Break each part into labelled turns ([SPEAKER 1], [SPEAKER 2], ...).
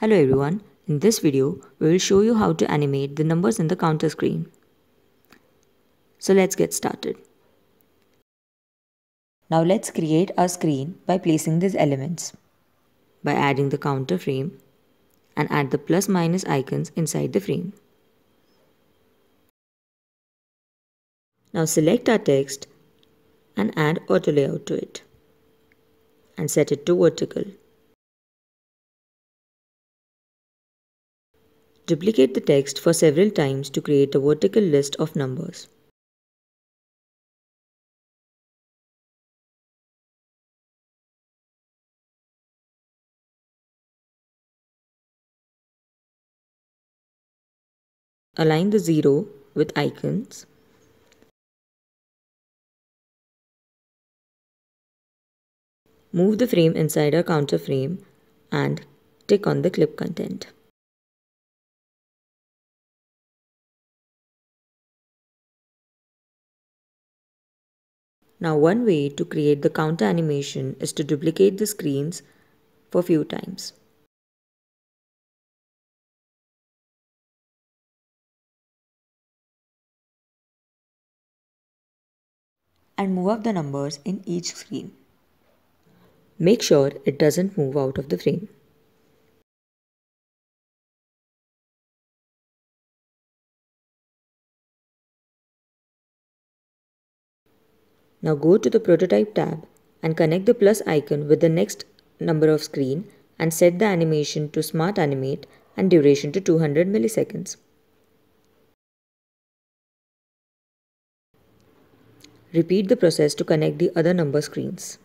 [SPEAKER 1] Hello everyone, in this video we will show you how to animate the numbers in the counter screen. So let's get started. Now let's create our screen by placing these elements. By adding the counter frame and add the plus minus icons inside the frame. Now select our text and add auto layout to it and set it to vertical. Duplicate the text for several times to create a vertical list of numbers. Align the zero with icons. Move the frame inside our counter frame and tick on the clip content. Now one way to create the counter animation is to duplicate the screens for few times. And move up the numbers in each screen. Make sure it doesn't move out of the frame. Now go to the prototype tab and connect the plus icon with the next number of screen and set the animation to smart animate and duration to 200 milliseconds. Repeat the process to connect the other number screens.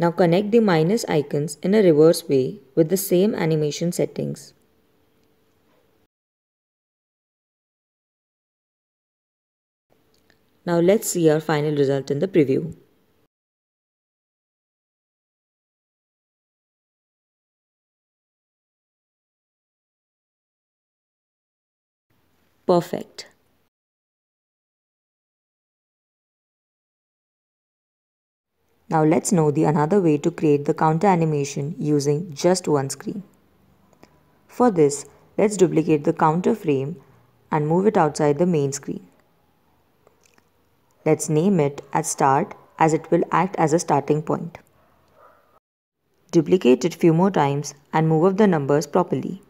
[SPEAKER 1] Now connect the minus icons in a reverse way with the same animation settings. Now let's see our final result in the preview. Perfect. Now let's know the another way to create the counter animation using just one screen. For this, let's duplicate the counter frame and move it outside the main screen. Let's name it as start as it will act as a starting point. Duplicate it few more times and move up the numbers properly.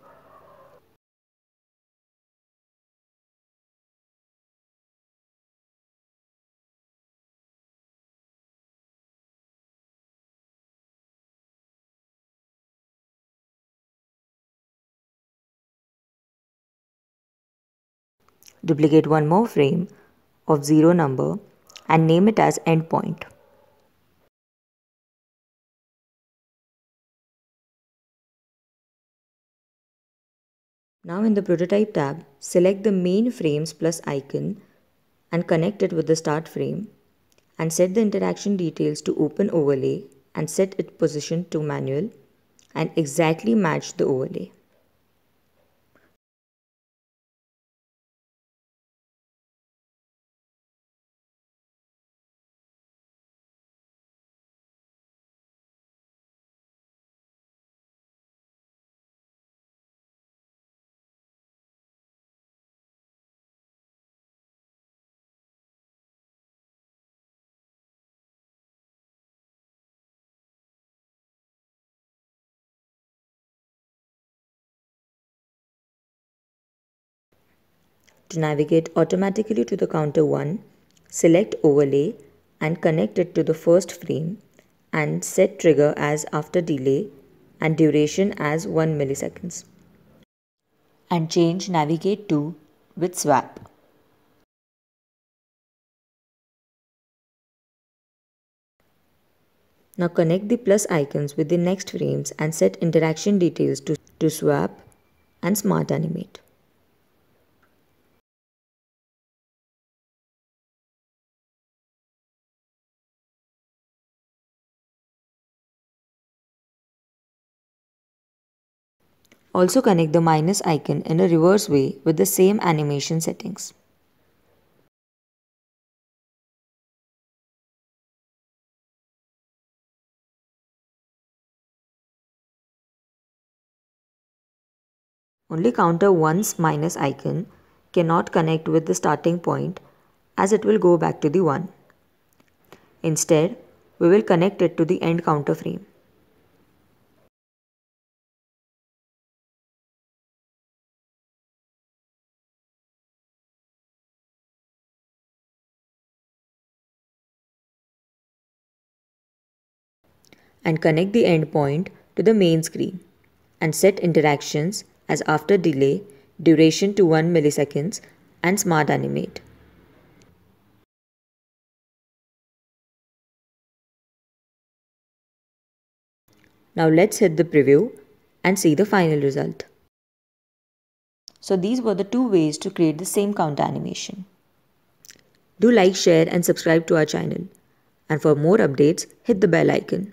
[SPEAKER 1] Duplicate one more frame of 0 number and name it as endpoint. Now in the prototype tab, select the main frames plus icon and connect it with the start frame and set the interaction details to open overlay and set its position to manual and exactly match the overlay. To navigate automatically to the counter 1, select overlay and connect it to the first frame and set trigger as after delay and duration as 1 milliseconds. And change navigate to with swap. Now connect the plus icons with the next frames and set interaction details to, to swap and smart animate. Also connect the minus icon in a reverse way with the same animation settings. Only counter 1's minus icon cannot connect with the starting point as it will go back to the 1. Instead, we will connect it to the end counter frame. And connect the endpoint to the main screen and set interactions as after delay, duration to 1 milliseconds and smart animate. Now let's hit the preview and see the final result. So these were the two ways to create the same count animation. Do like, share and subscribe to our channel. And for more updates, hit the bell icon.